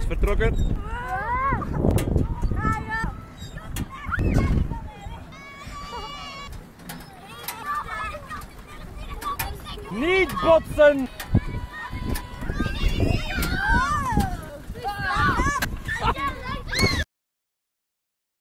Is vertrokken. Niet botsen!